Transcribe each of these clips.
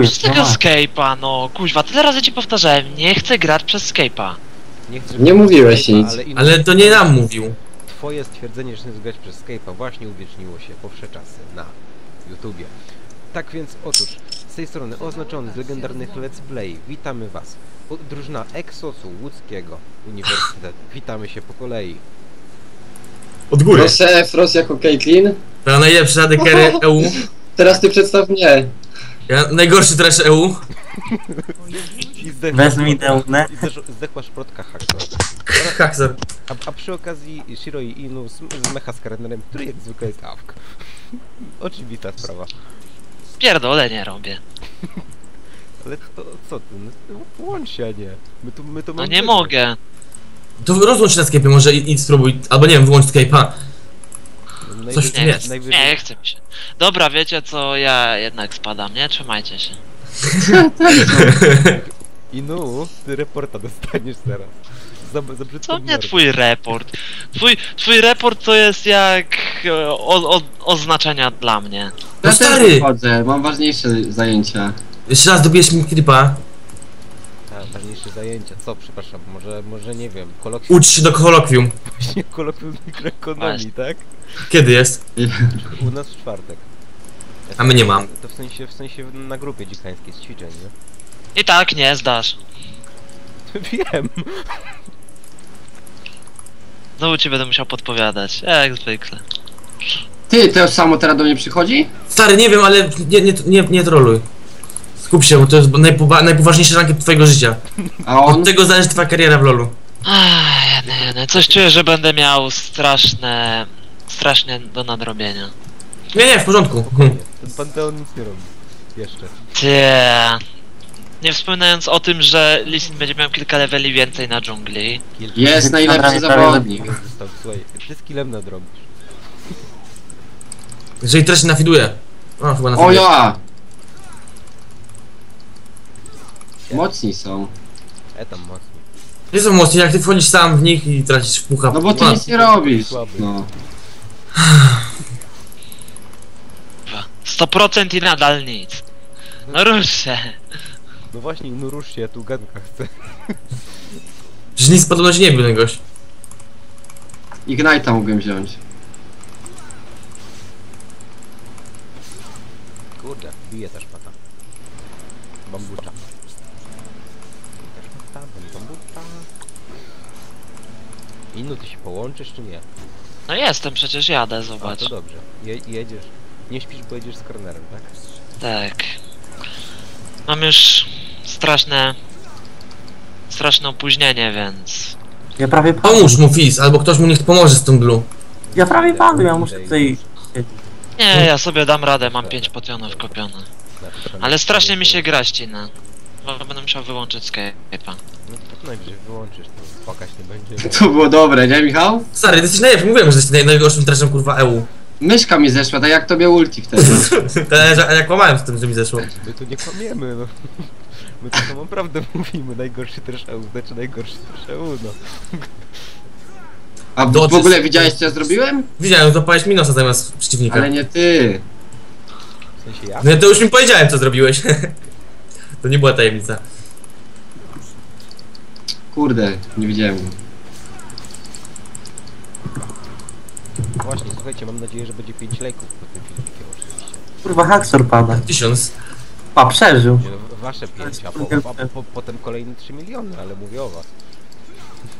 Jest, tego no. Skype'a, no kuźwa, tyle razy ci powtarzałem, nie chcę grać przez Skype'a. Nie, chcę, Nie mówiłeś Skype'a, nic. Ale, inne- Ale to nie nam mówił. Twoje stwierdzenie, że chcesz grać przez Skype'a właśnie uwieczniło się po wsze czasy na YouTubie. Tak więc otóż, z tej strony oznaczony z legendarnych Let's Play, witamy was. U- Drużyna Exosu Łódzkiego Uniwersytet. Witamy się po kolei. Od góry. Proszę, Frost jako Caitlyn. To najlepszy adekery EU. Teraz ty przedstaw mnie. Ja, najgorszy trash EU. I zdechła, Wezmij Deunę. i zdechła szprotka Haxor. Haxor. A, a przy okazji Shiro i Inu z, z mecha z Karnerem, który jak zwykle jest AWK. Oczywista sprawa. Pierdolę nie robię. Ale to co ty? No, łącz się, a nie. My tu, my tu No mamy nie wygrać. mogę. To rozłącz się na Skype'ie, może i, i spróbuj. Albo nie wiem, wyłącz Skype'a. Coś tym Nie, jest. najwyżej- nie chce mi się. Dobra, wiecie co, ja jednak spadam, nie? Trzymajcie się. Inu, ty reporta dostaniesz teraz. Za, za Co mnie twój report? Twój, twój report to jest jak e, o, o, oznaczenia dla mnie. No Ja stary! też chodzę, mam ważniejsze zajęcia. Jeszcze raz dobijesz mi klipa. A, ważniejsze zajęcia. Co, przepraszam, może, może nie wiem, kolokwium, Ucz się do kolokwium. właśnie kolokwium mikroekonomii, tak? Kiedy jest? U nas w czwartek. A my nie mamy. To w sensie, w sensie na grupie dzikańskiej z ćwiczeń, nie? I tak nie zdasz. Wiem. Znowu ci będę musiał podpowiadać, jak zwykle. Ty, to samo teraz do mnie przychodzi? Stary, nie wiem, ale nie, nie, nie, nie troluj. Skup się, bo to jest najpowa- najpoważniejszy ranking twojego życia. A on? Od tego zależy twoja kariera w LoLu. Ach, jene, jene. Coś czuję, że będę miał straszne... Strasznie do nadrobienia. Nie, nie, w porządku. Ten panteon nic nie robi. Jeszcze. Tie. Nie wspominając o tym, że Lissin będzie miał kilka leveli więcej na dżungli. Kill. Jest najlepszy zawodnik. Został, słuchaj, ty z killem nadrobisz. Jeżeli też się nafiduje. O, chyba O nafiduje. ja! Mocni są. E tam mocno. Nie są mocni, jak ty wchodzisz sam w nich i tracisz pucha. No bo ty nic nie robisz. No. 100% i nadal nic. No rusz się. No właśnie, no rusz się, ja tu ganka chcę. Że nic podobno się nie był ten gość. Ignite'a mogłem wziąć. Kurde, bije też pata. Bambucza. Też pata, bambucza. Inu, ty się połączysz czy nie? No jestem, przecież jadę, A, zobacz. to dobrze. Je, jedziesz. Nie śpisz, bo jedziesz z kornerem, tak? Tak. Mam już straszne... Straszne opóźnienie, więc... Ja prawie padłem. Pomóż mu Fizz, albo ktoś mu niech pomoże z tą blue. Ja prawie padłem, ja muszę tutaj... Nie, ja sobie dam radę, mam 5 potionów kopione. Ale strasznie mi się gra ścina. Bo będę musiał wyłączyć Skype'a. No najwyżej wyłączysz, to płakać nie będzie. To było dobre, nie Michał? Stary, ty jesteś najlepszy, mówiłem, że jesteś naj, najgorszym traszem kurwa EU. Myszka mi zeszła, tak jak tobie ulti wtedy. Ale że- a ja kłamałem z tym, że mi zeszło. My tu nie kłamiemy, no. My to samą prawdę mówimy, najgorszy też EU, znaczy najgorszy też EU, no. A w, w ogóle widziałeś co ja zrobiłem? Widziałem, to pałeś minosa zamiast przeciwnika. Ale nie ty. W sensie ja? No to już mi powiedziałem, co zrobiłeś. to nie była tajemnica. Kurde, nie widziałem go. Właśnie, słuchajcie, mam nadzieję, że będzie 5 lajków pod tym filmikiem oczywiście. Kurwa, Haxor pada. Tysiąc. A, przeżył. Nie, no, wasze 5, a, po, a po, po, potem kolejne 3 miliony, ale mówię o was.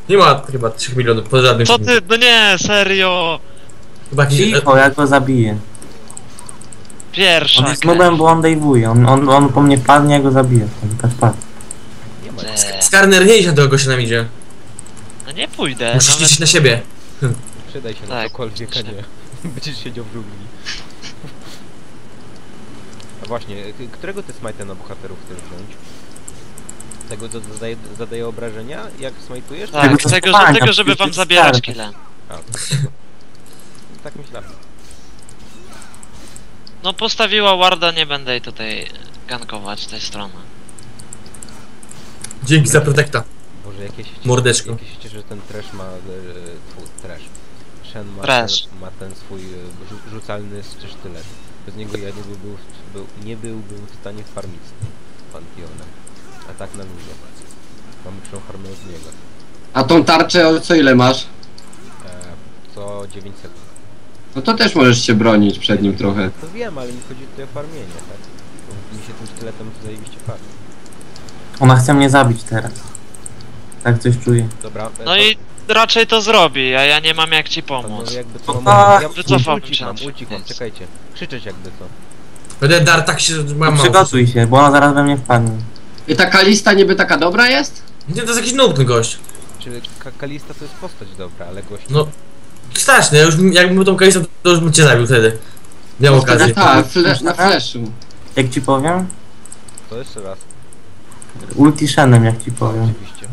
Nie ma chyba 3 milionów po żadnym Co ty? No nie, serio! Chyba jakiś... Cicho, ja go zabiję. Pierwsza On jest nubem, bo on dejwuje. On, on, on po mnie padnie, ja go zabiję. Tak patrz. Nie Nie, Skarner nie idź na tego gościa nam idzie. no nie pójdę. Musisz nawet- liczyć na siebie. Przydaj się na Tak, cokolwiek, a nie. Będziesz siedział w dżungli. A właśnie, którego ty smajta na bohaterów chcesz wziąć? Tego, co zadaje, zadaje obrażenia, jak smajtujesz? Tak, Tego, tego, tego, spania, tego żeby wam zabierać kile. A, to- tak myślałem. No postawiła warda, nie będę jej tutaj gankować tej strony. Dzięki za protekta. Boże, jakieś się Mordeczko. Jakieś się cieszę, że ten trash ma... E, twój, trash. Shen ma, Trash. Ten, ma ten swój e, rzu, rzucalny sztylet. Bez niego ja nie byłbym, był, nie byłbym w stanie farmić Pantheonem. A tak na luzie. Mam lepszą farmę od niego. A tą tarczę o co ile masz? E, co 9 sekund. No to też możesz się bronić przed nim trochę. To wiem, ale mi chodzi tutaj o farmienie, tak? Bo mi się tym sztyletem zajebiście farmi. Ona chce mnie zabić teraz. Tak coś czuję. Dobra. e, No i raczej to zrobi, a ja nie mam jak ci pomóc. Panowie, jakby co, No mam, tak. ja ulcik się mam, na przykład. czekajcie. Krzyczeć jakby co. Będę dar tak się mam mało. Przygotuj się, bo ona zaraz we mnie wpadnie. I ta Kalista niby taka dobra jest? Nie, to jest jakiś nudny gość. Czyli Ka Kalista to jest postać dobra, ale gość... No, straszny, ja już jakbym był tą kalisą, to już bym cię zabił wtedy. Miał okazję. Tak, fle na flashu. Jak ci powiem? To jeszcze raz. Ulti Shenem, jak ci powiem. Oczywiście.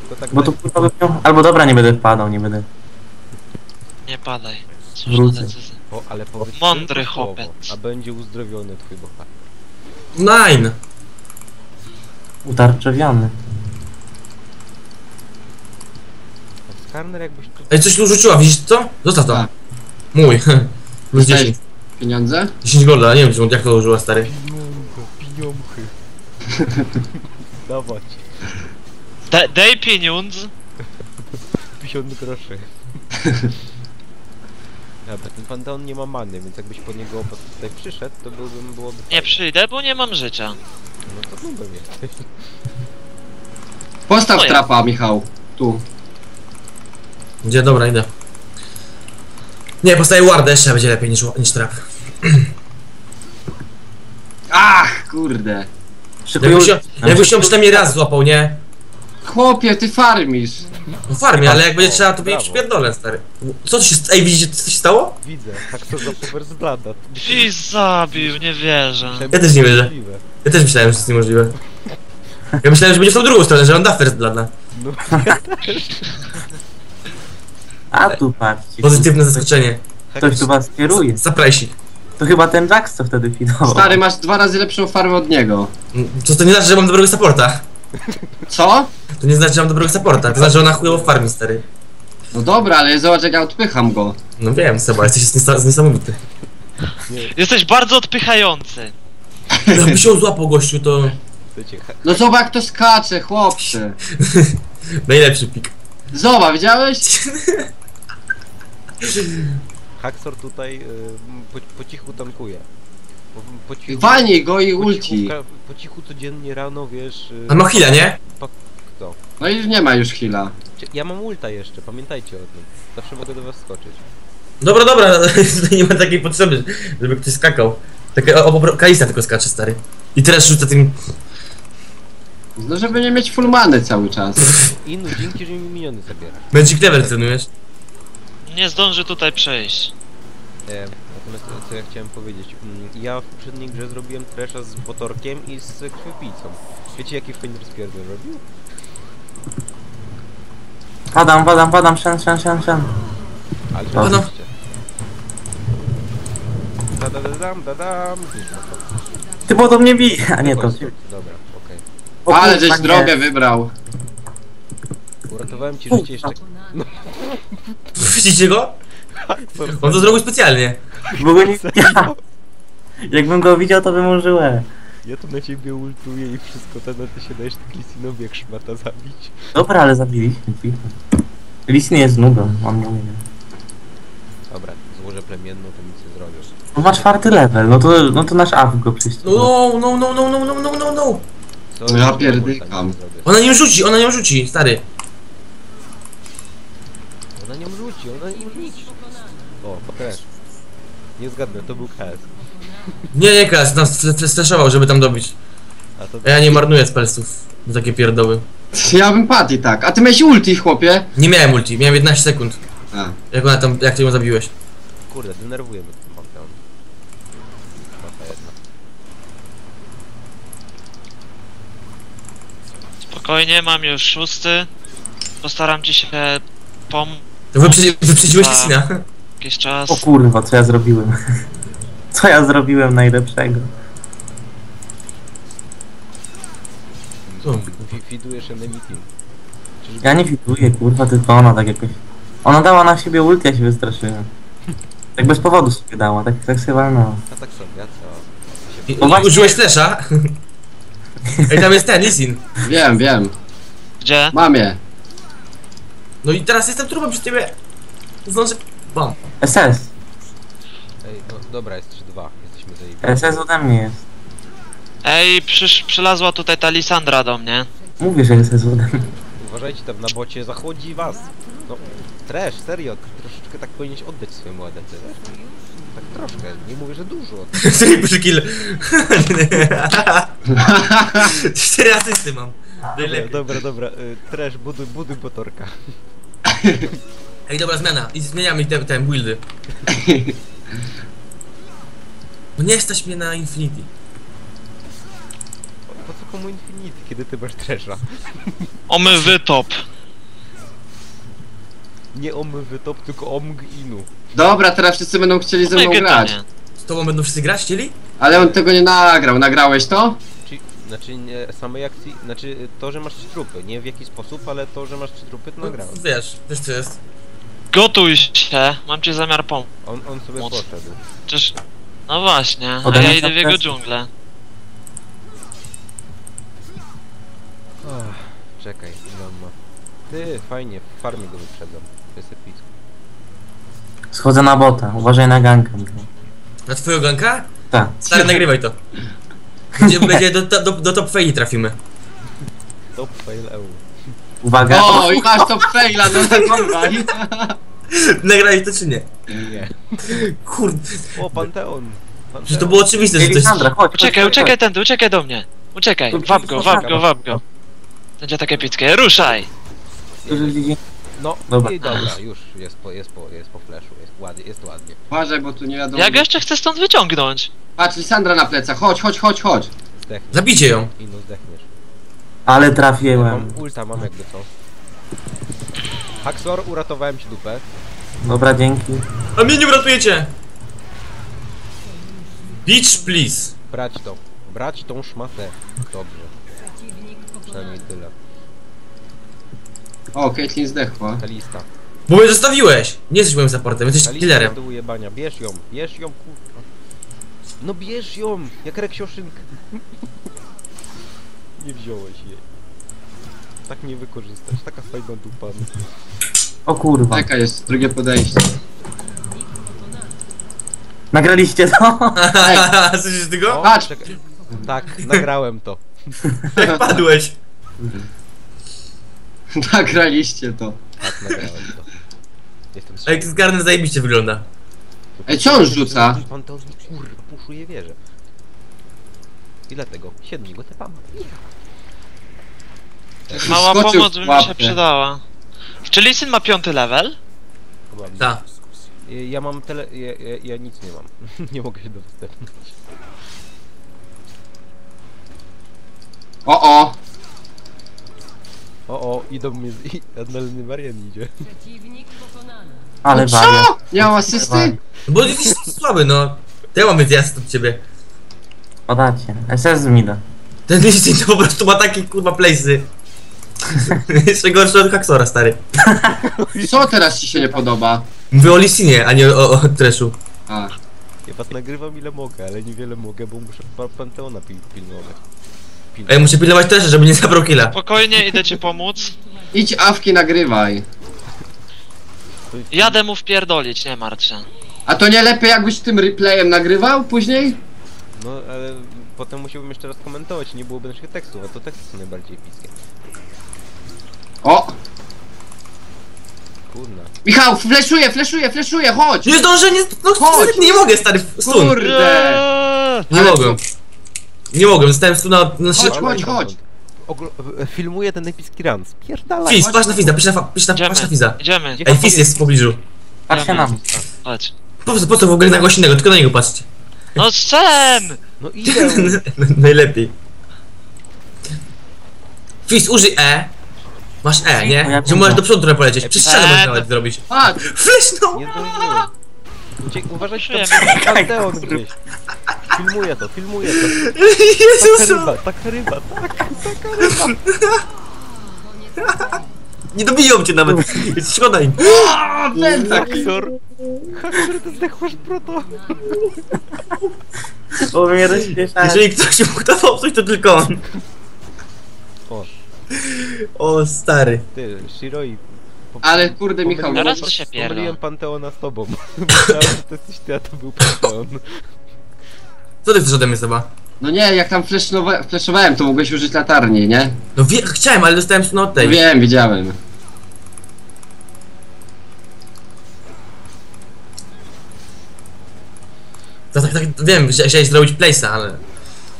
Tylko tak Bo to weź- kurwa by miał... Albo dobra, nie będę wpadał, nie będę. Nie padaj. Cóż Wrócę. za decyzja. O, ale powiedz Mądry tylko słowo, chłopiec. A będzie uzdrowiony twój bohater. Nine. Utarczowiony. A Skarner jakbyś tu... Ej, coś tu rzuciła, widzisz co? Zostaw to. Tak. Mój. Plus Dostałeś 10. Pieniądze? 10 golda, nie wiem jak to użyła stary. Pieniądze, pieniądze. Dawać. Da, daj pieniądz. 50 groszy. Dobra, ten Panteon nie ma many, więc jakbyś po niego tutaj przyszedł, to byłbym, byłoby Nie przyjdę, bo nie mam życia. No to nubem jesteś. Postaw Moja. trapa, Michał. Tu. Gdzie? Dobra, idę. Nie, postaję wardę, jeszcze będzie lepiej niż, niż trap. Ach, kurde. Szykuj Jakbyś ją, ulti. jakbyś ją przynajmniej raz złapał, nie? Chłopie, ty farmisz. No farmie, ale jak będzie trzeba, to Brawo. będzie przypierdolę, stary. Co tu się, ej, widzicie, co się stało? Widzę, tak to za blada. I zabił, nie wierzę. Ja też nie wierzę. Ja też myślałem, że to jest niemożliwe. Ja myślałem, że będzie w tą drugą stronę, że on da first blada. No, A tu patrzcie. Pozytywne zaskoczenie. Ktoś tu was kieruje. Zaprajsik. To chyba ten Jax, co wtedy fidował. Stary, masz dwa razy lepszą farmę od niego. To, to nie znaczy, że mam dobrego supporta. Co? To nie znaczy, że mam dobrego supporta. To znaczy, że ona chujowo farmi, stary. No dobra, ale zobacz jak ja odpycham go. No wiem, Seba, jesteś niesa- niesamowity. Jesteś bardzo odpychający. Jakbyś ją złapał, gościu, to ha No zobacz jak to skacze, chłopcze. najlepszy pik. Zobacz, widziałeś? Haxor tutaj y, po, po cichu tankuje. Po, po cichu, Walnij go i po cichu, ulti. ka- po cichu codziennie rano, wiesz... Y, On ma chwilę, nie? kto? No i nie ma już heala. Cie- Ja mam ulta jeszcze, pamiętajcie o tym. Zawsze mogę do was skoczyć. Dobra, dobra, tutaj nie ma takiej potrzeby, żeby ktoś skakał. Taka obok Kalista tylko skacze, stary. I teraz rzuca tym... No żeby nie mieć full many cały czas. Inu, dzięki, że mi miniony zabierasz. Magic Level trenujesz? Nie zdąży tutaj przejść. E, natomiast to, co ja chciałem powiedzieć. Mm, Ja w poprzedniej grze zrobiłem tresza z motorkiem i z krwiopijcą. Wiecie jaki Fenrir spierdol robił? Padam, padam, padam, szen, szen, szen, szen. Ale No. oczywiście. Dadadadam, dadam. Ty bo do mnie bije, a nie to. Dobra, okej. O Ale kurwa, żeś nie. drogę wybrał. Uratowałem ci życie jeszcze. Widzicie go? On to zrobił specjalnie. Bo go nie ja. Jakbym go widział, to bym użyłem. Ja tu na ciebie ultuję i wszystko, ten ty się dajesz Lisinowi jak szmata zabić. Dobra, ale zabiliśmy. Lisny jest nubem, on nie umie. Dobra, złożę plemienną, to nic nie zrobię. On ma czwarty level, no to, no to nasz AF go przyścigł. No, no, no, no, no, no, no, no, no. Co No ja pierdykam. Ona nie rzuci, ona nie rzuci, stary. Ona nie rzuci, ona nie rzuci. O, pokaż. Nie zgadnę, to był KS. Nie, nie, Klas, nas flashował, żeby tam dobić. A ja nie marnuję spellsów. Na takie pierdoły. Ja bym padł i tak. A ty miałeś ulti, chłopie? Nie miałem ulti, miałem 11 sekund. A. Jak ona tam, jak ty ją zabiłeś. kurde, denerwuje mnie ten jedna. Spokojnie, mam już szósty. Postaram ci się pomóc To wyprzedzi, wyprzedziłeś A. Jakiś czas. O kurwa, co ja zrobiłem? Co ja zrobiłem najlepszego? Co? Fi- Fidujesz enemy team. Ja nie widuję, kurwa, tylko ona tak jakoś... Ona dała na siebie ulti, ja się wystraszyłem. Tak bez powodu sobie dała, tak, tak sobie walnęła. A tak sobie, a co? I, No właśnie. Użyłeś flesza? Ej, tam jest ten, Lisin. Wiem, wiem. Gdzie? Mam je. No i teraz jestem trupem przy ciebie. Zdążę... Bam. SS. Ej, no dobra, jesteś dwa. Jesteśmy zajebiści. SS ode mnie jest. Ej, przysz, przylazła tutaj ta Lisandra do mnie. Mówię, że SS ode mnie. Uważajcie, tam na bocie zachodzi was. No, trash, serio, troszeczkę tak powinieneś oddać swojemu ADC? Tak troszkę, nie mówię, że dużo. Triple kill. Cztery asysty mam. Dobra, Najlepiej. dobra, dobra, y, trash, buduj, buduj motorka. Ej, dobra, zmiana. I zmieniamy te, te buildy. No nie stać mnie na Infinity. Po, po co komu Infinity, kiedy ty masz trasha? Omy wytop. Nie omywy top, tylko omg inu. Dobra, teraz wszyscy będą chcieli ze mną grać. Z tobą będą wszyscy grać, chcieli? Ale on tego nie nagrał. Nagrałeś to? Czy, znaczy nie samej akcji, znaczy to, że masz trzy trupy, nie w jaki sposób, ale to, że masz trzy trupy, to nagrałem. No, wiesz, wiesz co jest. Gotuj się, mam ci zamiar pomóc. On, on sobie Moc. poszedł. Czyż... No właśnie, a ja idę w jego dżunglę. Ach, czekaj, ile on ma. Ty, fajnie, w farmie go wyprzedzam. To jest epicko. Schodzę na bota, uważaj na gankę. Na twojego ganka? Tak. Stary, nagrywaj to. Będzie, będzie do, do, do top fame trafimy. Top fail EU. Uwaga. O, i masz to faila, no nagrywaj. Nagrałeś to czy nie? Nie. Kurde, O, Panteon. Panteon. że to było oczywiste, że to jest... Chodź. Uciekaj, chodź, uciekaj tędy, uciekaj do mnie. Uciekaj, wap go, wap go, wap go. Będzie takie epickie, ruszaj! chodź. No, Dobra. i dobra, już jest po, jest po, jest po flashu, jest ładnie, jest ładnie. Uważaj, bo tu nie wiadomo. Ja go jeszcze chcę stąd wyciągnąć. Patrz, Lisandra na plecach. Chodź, chodź, chodź, chodź. Zdechniesz. Zabijcie ją. I no zdechniesz. Ale trafiłem. Mam ulta, mam jakby co. Haxor, uratowałem ci dupę. Dobra, dzięki. A mnie nie uratujecie! Beach, please. Brać to. Brać tą szmatę. Dobrze. Przynajmniej tyle. O, Caitlyn zdechła. Kalista. Bo mnie zostawiłeś! Nie jesteś moim supportem, jesteś Kalista killerem. do ujebania. Bierz ją, bierz ją, kurwa. No bierz ją, jak reksioszynkę. Nie wziąłeś jej. Tak nie wykorzystać, taka fajna dupa. O kurwa. Czekaj, jest drugie podejście. Nagraliście to? Słyszysz tego? O, Patrz. czekaj. Tak, nagrałem to. Jak padłeś? Nagraliście to. Tak, nagrałem to. Jestem Ej, ten garnet zajebiście wygląda. Ej, co on rzuca? Panteon mi kurwa puszuje wieżę. Ile tego? Siedmiu go tepam. Mała Skoczył pomoc by mi się przydała. Czy Lee Sin ma piąty level? Chyba mi- Ta. Ja- Ja mam tele... Ja, ja, ja nic nie mam. nie mogę się dostępnąć. O, o. O, o, idą mnie z... i- Adnalny Marian idzie. Ale No wariat. co? Nie mam asysty? Bo jesteś słaby, no. To ja mam więc jasno od ciebie. Podacie. SS z mida. Ten to po prostu ma takie kurwa place'y. Jeszcze gorszy od Haxora, stary. Co teraz ci się nie podoba? Mówię o Lissinie, a nie o, o Treshu. A, Ja was nagrywam ile mogę, ale niewiele mogę, bo muszę pa Panteona pil pilnować. A ja muszę pilnować Tresha, żeby nie zabrał killa. Spokojnie, idę ci pomóc. idź awki nagrywaj. Jadę mu wpierdolić, nie martw się. A to nie lepiej jakbyś tym replayem nagrywał później? No, ale potem musiałbym jeszcze raz komentować, nie byłoby naszych tekstów, a to teksty są najbardziej epickie. O! Kurna. Michał, fleszuje, fleszuje, fleszuje, chodź! Nie zdążę, nie, no, Chodź. nie mogę, stary, stun. Kurde! Nie Ale mogłem. Nie mogłem, zostałem stuna na... na Chodź, chodź, chodź! Ogl- e, filmuję ten epicki run. Spierdalaj! Fizz, patrz na Fizza, pisz na, pisz na, patrz na Idziemy, Fizza. idziemy. Gdzie- Ej, Fizz jest w pobliżu. Patrzcie na mnie. Chodź. Po co, po co w ogóle na kogoś innego, tylko na niego patrzcie. No Sen! No idę! Najlepiej. Fizz, użyj E. Masz E, nie? Że możesz to? do przodu trochę polecieć. Przez ścianę E, możesz to- nawet zrobić. Patrz! Fleszną! Nie zdążyłem. Uważajcie, Czujemy. tam Panteon gdzieś. Filmuję to, filmuję to. Taka Jezus! ryba, taka ryba, tak, taka ryba. Nie dobiją cię nawet. Jest szkoda im. Haksor! Haksor, ty zdechłaś, broto! Bo mnie rozśmieszać. Jeżeli ktoś mógł dawał coś, to tylko on. O, O, stary. ty, Shiroi. po- Ale kurde, Michał, Teraz to się pierdol. Pomyliłem Panteona z tobą. Myślałem, że to jesteś ty, a to był Panteon. Co ty ode mnie, Seba? No nie, jak tam fleszowałem, to mogłeś użyć latarni, nie? No wie, chciałem, ale dostałem no od tej. Wiem, widziałem. To, tak, tak, wiem, że chciałeś zrobić place'a, ale...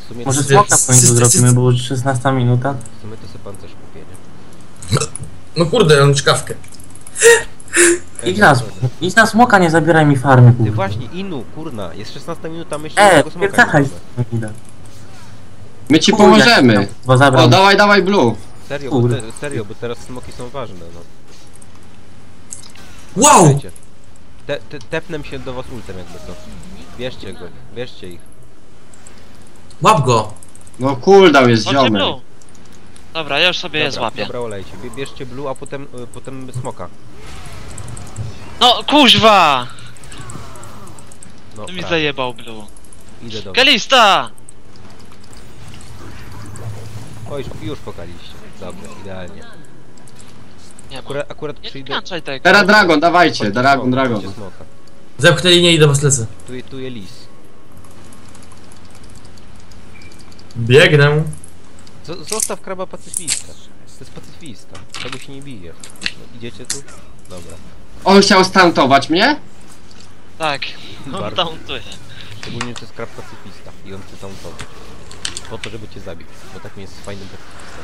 W sumie, Może to, smoka w końcu zrobimy, bo już 16 minuta. w sumie to sobie pancerz kupię, nie? No kurde, mam czkawkę. Idź na, idź na smoka, nie zabieraj mi farmy, Ty kurwa. właśnie, Inu, kurna, jest 16 minuta, myślę, E, tego smoka nie mamy. My ci pomożemy. Bo zabrał. O, dawaj, dawaj blue. Serio, bo, te, serio, bo teraz smoki są ważne, no. Wow! Słuchajcie. Te, te, tepnę się do was ultem jakby co. Bierzcie go, bierzcie ich. Łap go! No cooldown jest Chodźcie ziomek. blue. Dobra, ja już sobie je złapię. Dobra, olejcie. Bie- Bierzcie blue, a potem, y, potem smoka. No kuźwa! No, To mi prawie. zajebał blue. Idę do. Kalista! O, już, już pokaliście. Dobra, idealnie. Nie. Akurat, akurat Nie przyjdę... wkręcaj tego. Teraz Dragon, dawajcie, Chodźcie Dragon, smoka, Dragon. chodźcie smoka. Zepchnę linię i do was lecę. Tu, je- tu je lis. Biegnę. Z zostaw kraba pacyfista. To jest pacyfista. Czego się nie bije. No, idziecie tu? Dobra. On chciał stantować mnie? Tak. On Bardzo. tauntuje. Szczególnie, że to jest krab pacyfista i on chce tauntować. Po to, żeby cię zabić, bo takim jest fajnym pacyfistą.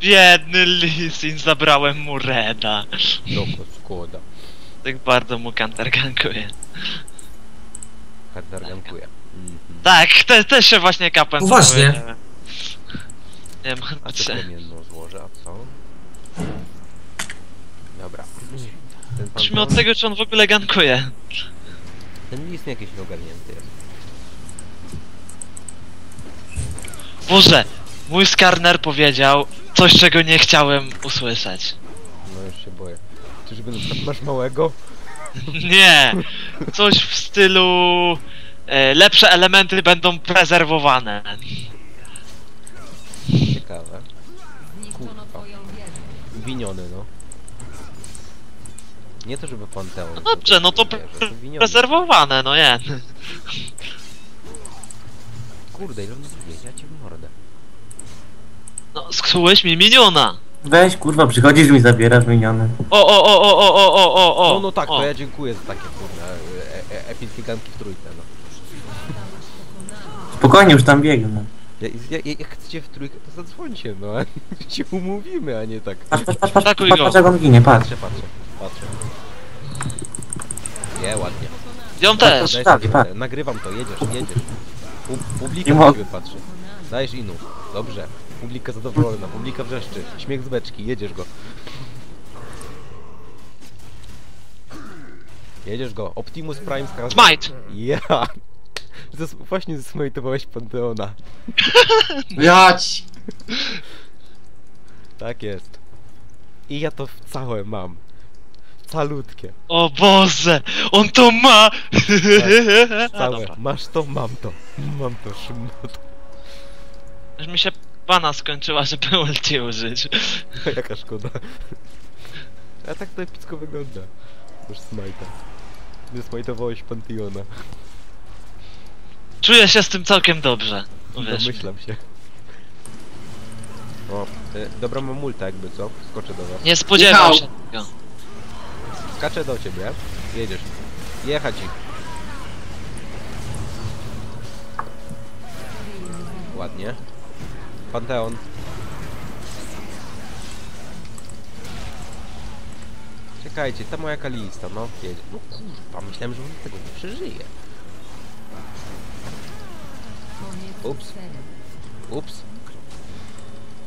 Biedny Lisin, zabrałem mu Reda. Doko, szkoda. Tak bardzo mu counter gankuje. Hardar gankuje. Mhm. Tak, te, też się właśnie kapem zachowuje. Nie ma A co płomienną a co? Dobra. Ten pan Zacznijmy od tego, czy on w ogóle gankuje. Ten list jakiś nieogarnięty jest. Boże, mój skarner powiedział coś, czego nie chciałem usłyszeć. No już się boję. Czyżby na przykład masz małego? Nie, coś w stylu e, lepsze elementy będą prezerwowane. Ciekawe. Kurwa. Winiony, no. Nie to, żeby Panteon. No dobrze, no to prezerwowane, no nie. Kurde, ile on zbije? Ja cię mordę. No, sksułeś mi miniona. Weź, kurwa, przychodzisz mi, zabierasz miniony. O, o, o, o, o, o, o, o, o. No, no tak, o. to ja dziękuję za takie kurne e, e, epickie ganki w trójkę, no. Spokojnie, już tam biegnę. Ja, ja, ja, jak chcecie w trójkę, to zadzwońcie, no. a się umówimy, a nie tak. Patrz, patrz, patrz, patrz, Atakuj patrz, go. patrz, jak on ginie, patrz. Patrzę, patrzę, patrzę. Nie, ładnie. Ją też. Daj Tak, tak. nagrywam to, jedziesz, jedziesz. Pu- publika Nie na mogę. ciebie patrzy. Dajesz inu. Dobrze. Publika zadowolona, publika wrzeszczy. Śmiech z beczki, jedziesz go. Jedziesz go. Optimus Prime z Smite. Ja! Zes właśnie zesmajtowałeś Panteona. Jać! Tak jest. I ja to w całe mam. Calutkie. O Boże, on to ma! A, Całe. dobra. Masz to, mam to. Mam to, szmot. Już mi się pana skończyła, żeby ulti użyć. Jaka szkoda. A tak to epicko wygląda. Masz smajta. Nie smajtowałeś Panteona. Czuję się z tym całkiem dobrze. Wiesz. Domyślam się. O, y, dobra mam multa jakby co? Skoczę do was. Nie spodziewał Michał. się tego. Skaczę do ciebie. Jedziesz. Jechać ich. Ładnie. Panteon. Czekajcie, ta moja kalista, no jedzie. No kurwa, myślałem, że on tego nie przeżyje. Ups. Ups.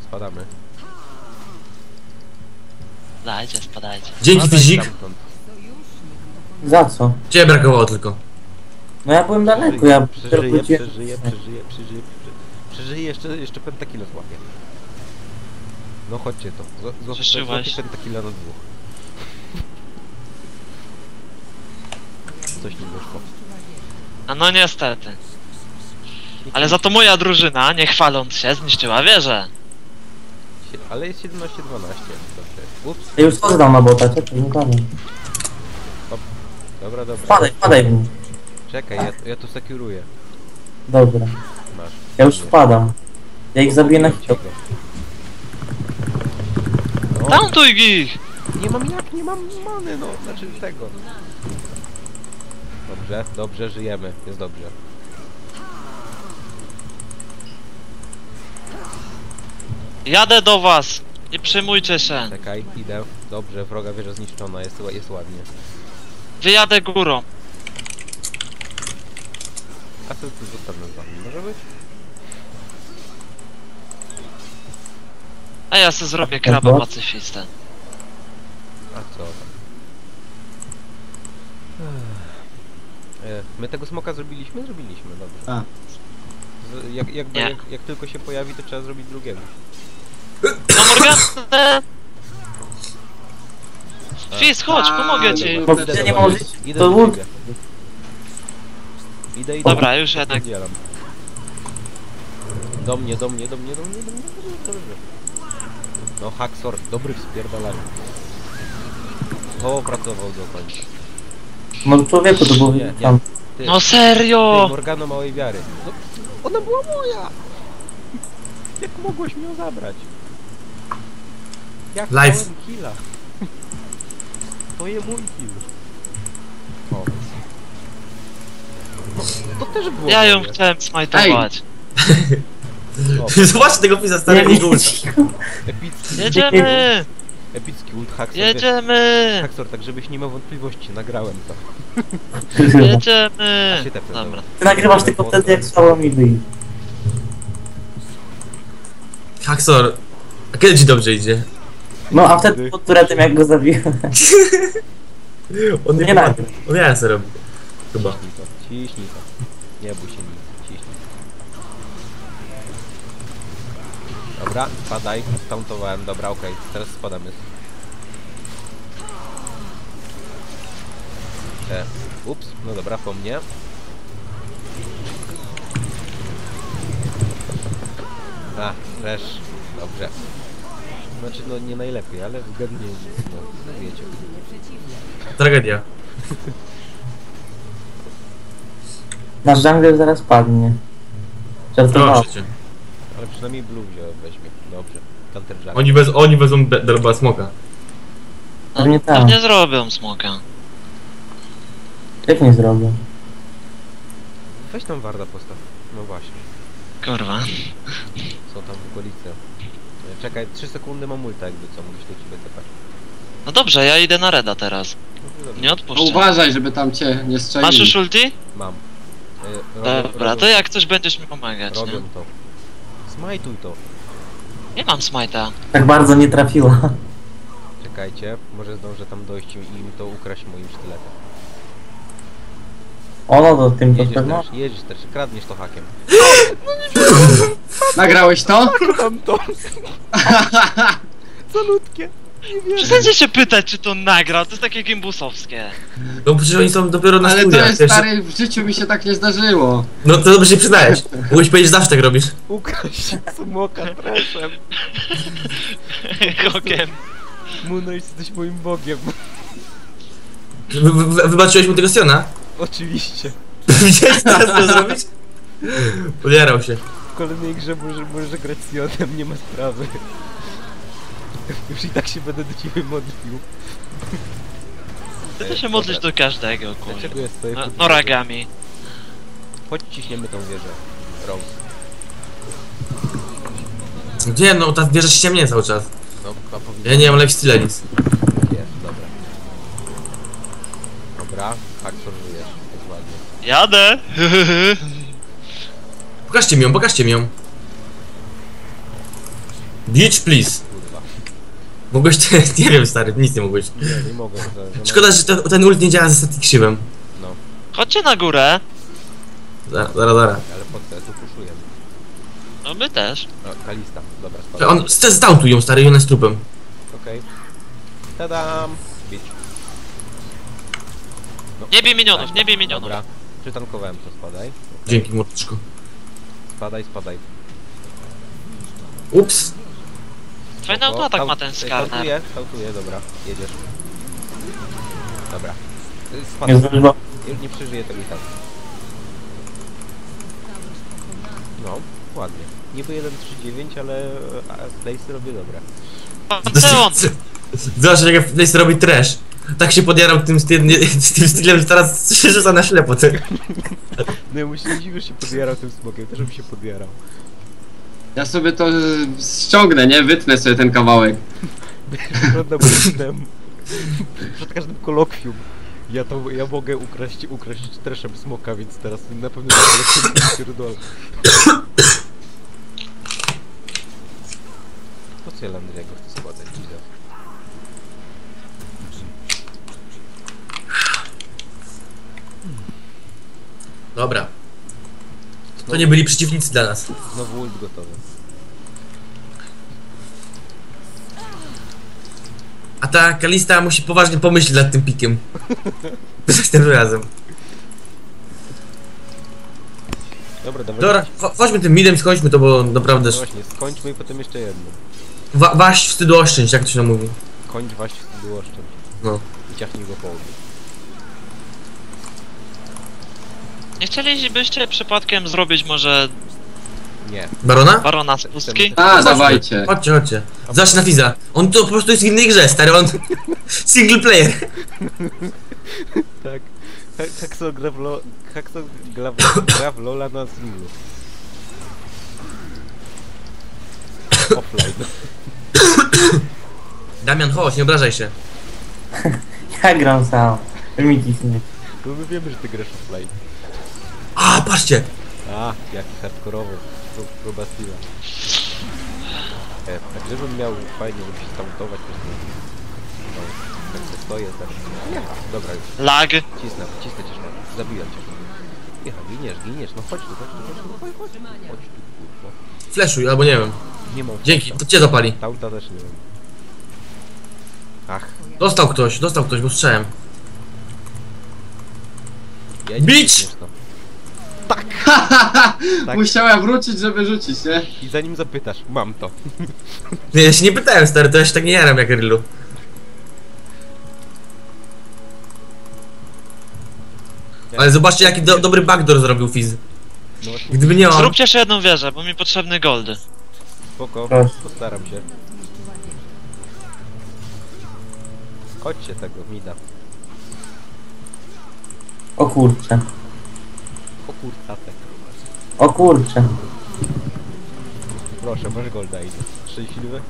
Spadamy. Dajcie, spadajcie. Dzięki Spadaj fizik. stamtąd. Za co? Ciebie brakowało tylko. No ja byłem daleko, ja wróciłem. przeżyje, przeżyje, przeżyje, przeżyje, przeżyje jeszcze, jeszcze pentakilo złapie. No chodźcie to. Zła- zła- Przeszyłaś. Złapię pentakilla na dwóch. Coś nie wyszło. A no niestety. Ale za to moja drużyna, nie chwaląc się, zniszczyła wieżę. Ale jest 17-12. Dobrze. Ups. Ja już co na bota, czekaj, nie padaj. Dobra, dobra. Wpadaj, wpadaj w nim. Czekaj, ja, ja tu sekuruję. Dobra. Masz. Ja już wpadam. Ja ich zabiję na chwilę. No, Tauntuj ich! nie mam jak, nie mam many, no. Znaczy tego. Dobrze, dobrze, żyjemy. Jest dobrze. Jadę do was! Nie przejmujcie się. Czekaj, idę. Dobrze, wroga wieża zniszczona, jest, jest ładnie. Wyjadę górą. A to tu zostanę z wami, może być? A ja sobie zrobię kraba pacyfistę. A co tam? E, My tego smoka zrobiliśmy? Zrobiliśmy, dobrze. A. Z, jak, jak, Nie. jak, jak tylko się pojawi, to trzeba zrobić drugiego. No Morgana! Fizz, chodź, A, pomogę ci. Idę do nie możesz, Idę to do łuk. ciebie. Idę, idę. Dobra, już jednak. Podzielam. Do mnie, do mnie, do mnie, do mnie, do mnie, do mnie, dobrze. No, Haxor, dobry wspierdalany. O, pracował do końca. No człowieku, to było Nie, nie. tam. Ty, No ty, serio! Morgana małej wiary. No, ona była moja! Jak mogłeś mi ją zabrać? Jak Live. killa? To je mój kill. O. No, to też było Ja ją moje. chciałem smajtować. Zobacz tego pisa starego ult. epicki, Jedziemy! epicki ult Haxor. Jedziemy! Haxor, tak żebyś nie miał wątpliwości, nagrałem to. Jedziemy! A się tepnę, Dobra. Ty nagrywasz tylko wtedy, jak słabo mi wyjdzie. Haxor, a kiedy ci dobrze idzie? No a wtedy pod turetem jak go zabiłem. On Nie nie nagle. On ja se robi. Chyba. Ciśnij to, ciśnij to. Nie bój się nic, ciśnij. Dobra, spadaj, stauntowałem, dobra, okej, teraz spadamy. E, ups, no dobra, po mnie. A, też, dobrze. Znaczy, no nie najlepiej, ale względnie, no, no wiecie. Tragedia. Nasz jungler zaraz padnie. Żartowałem. Proszę cię. Ale przynajmniej Blue wziąłem, weźmie. Dobrze. Counter Jungle. Oni, wez, oni wezmą be- derba smoka. Pewnie tak. Pewnie zrobią smoka. Jak nie zrobię? Weź tam Warda postaw. No właśnie. Kurwa. Są tam w okolicy. Czekaj, 3 sekundy mam ulta jakby co, mógłbyś do ciebie tepać. No dobrze, ja idę na reda teraz. No dobrze. Nie No odpuszczę. uważaj, żeby tam cię nie Masz strzelili. już ulti? Mam. E, robią- Dobra, robią- to jak coś będziesz mi pomagać, nie? Robią to. Smajtuj to. Nie mam smajta. Tak bardzo nie trafiła. Czekajcie, może zdążę tam dojść i im to ukraść moim sztyletem. Ono do tym to Jedziesz pewno. też, jedziesz też, kradniesz to hakiem. Nagrałeś to? Mam to! Salutkie! Przestańcie się pytać, czy to nagrał, to jest takie gimbusowskie. No przecież oni są dopiero na Ale to studiach. jest jeszcze- stary, w życiu mi się tak nie zdarzyło. No to dobrze się przyznałeś. Mógłbyś powiedzieć, że zawsze tak robisz. Ukraść smoka treszem. Rokiem. Muno, jesteś moim bogiem. Wy, wy, wybaczyłeś mu tego Siona? Oczywiście. Widziałeś teraz co zrobić? Podjarał się. W kolejnej grze może, może grać z Jonem, nie ma sprawy. Już i tak się będę do ciebie modlił. Ty to się modlić do każdego. Dlaczego jest twoje No, podwórze? no ragami. Chodź ciśniemy tą wieżę. Rose. Gdzie? No ta wieża się ciemnie cały czas. No, a powinien Ja nie mam lifestyle nic. jest, dobra. Dobra, żyjesz, jest ładnie. Jadę! Pokażcie mi ją, pokażcie mi ją. Beach, please. Kurwa. Mogłeś, nie wiem stary, nic nie mogłeś. Nie, nie mogę. Że, Szkoda, że to, ten ult nie działa ze static. No, no, Chodźcie na górę. Zara, zara, zara. ale po co, ja tu puszujemy. No my też. O, Kalista, dobra, Że spadaj. On stautuj ją stary i ona jest trupem. Okej. Tadam! Bić. No, Nie bij minionów, nie bij minionów. Dobra, przytankowałem to, spadaj. Dzięki mordeczko. Spadaj, spadaj. Ups. Fajny Spoko. autoatak ma Stał- ten ej, Skarner. Stałtuje, stałtuje, dobra, jedziesz. Dobra. Y, Nie Spadaj, zdążyło. nie, nie przeżyje tego i tak. No, ładnie. Niby 1.3.9, ale playsy robię dobre. Panteon! Zobacz jak Place robi trash. Tak się podjarał tym, stylem, tym stylem, że teraz się rzuca na ślepo, ty. No ja myślałem, że się podjarał tym smokiem, też bym się podjarał. Ja sobie to ściągnę, nie? Wytnę sobie ten kawałek. Prawda, bo jestem przed każdym kolokwium. Ja to, ja mogę ukraść, ukraść treszem smoka, więc teraz na pewno kolokwium pierdolę. Po co ja Landriego chcę składać, widzę? Dobra. To nie byli przeciwnicy dla nas. Znowu ult gotowy. A ta Kalista musi poważnie pomyśleć nad tym pikiem. Za tym razem. Dobra, dawaj. Dobra, cho- chodźmy tym midem, skończmy to, bo naprawdę... No właśnie, skończmy i potem jeszcze jedno. Wa waść wstydu oszczędź, jak to się nam mówi. Kończ właśnie wtedy oszczędź. No. I ciachnij go po łbie. Nie chcielibyście przypadkiem zrobić może Nie. Barona? barona z pustki? A, dawajcie. Chodźcie, chodźcie. Zacznij na Fiza. On to po prostu jest w innej grze, stary, on... Single player. Tak. Ha- Haxo gra w lo... Haxo gra w, gra w Lola na singlu. Offline. Damian, chodź, nie obrażaj się. Ja gram sam. Miki nie. No my wiemy, że ty grasz offline. A, patrzcie. A, jaki hardkorowy. Próba Steve'a. E, tak żebym miał fajnie, żeby się stamtować po prostu. No, tak sobie stoję też. Nie, dobra już. Lag. Cisnę, cisnę cię szmat. Zabijam cię. Jecha, giniesz, giniesz, no chodź tu, chodź tu, chodź tu, chodź, chodź, chodź tu, kurwa. Fleszuj, albo nie wiem. Nie mam Dzięki, to cię zapali. Taunta też nie mam. Ach, Dostał ktoś, dostał ktoś, bo strzałem. ja nie Bić! To. Tak. Musiałem wrócić, żeby rzucić, nie? I zanim zapytasz, mam to. Nie, ja się nie pytałem, stary, to ja się tak nie jaram jak Rylu. Ale zobaczcie, jaki do, dobry backdoor zrobił Fiz. No Gdyby nie on... Zróbcie jeszcze jedną wieżę, bo mi potrzebny goldy. spoko, postaram się. Chodźcie tego, mida. O kurcze. O kurcatek. O kurcze. Proszę, masz golda idzie. Szczęśliwy?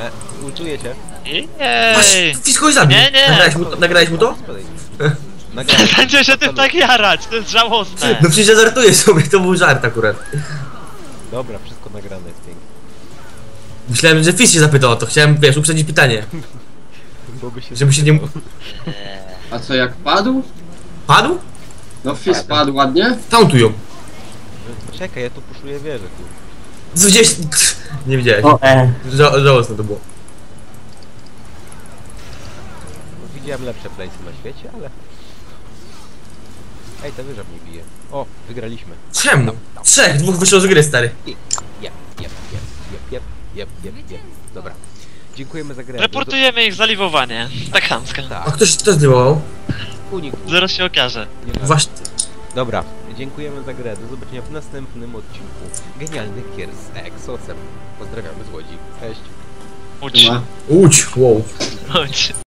E, ultuję cię. Masz! Fiz kogoś zabił. Nie, nie. Nagrałeś mu to? Nagrałeś mu to? Spadaj. Nagrałem. Będzie się tym tak jarać, to jest żałosne. No przecież ja żartuję sobie, to był żart akurat. Dobra, wszystko nagrane jest pięknie. Myślałem, że Fiz się zapytał o to, chciałem, wiesz, uprzedzić pytanie. Byłoby się... Żeby się nie... A co, jak padł? Padł? No Fizz padł ładnie. Tauntują. Czekaj, ja tu puszuję wieżę tu. Co Widziałeś? Nie widziałeś. O e. Ża żałosne to było. No, Widziałem lepsze playsy na świecie, ale... Ej, ta wieża mnie bije. O, wygraliśmy. Czemu? Trzech, dwóch wyszło z gry, stary. Jep, jep, jep, jep, jep, jep, jep, jep. Dobra. Dziękujemy za grę. Reportujemy ich zaliwowanie. Tak chamska. Do... A Tak, ktoś to zdjął? Unik. Zaraz się okaże. Właśnie. Dobra, dziękujemy za grę. Do zobaczenia w następnym odcinku. Genialny kier z Exocem. Pozdrawiamy z Łodzi. Cześć. Łódź. Łódź, wow. Łódź.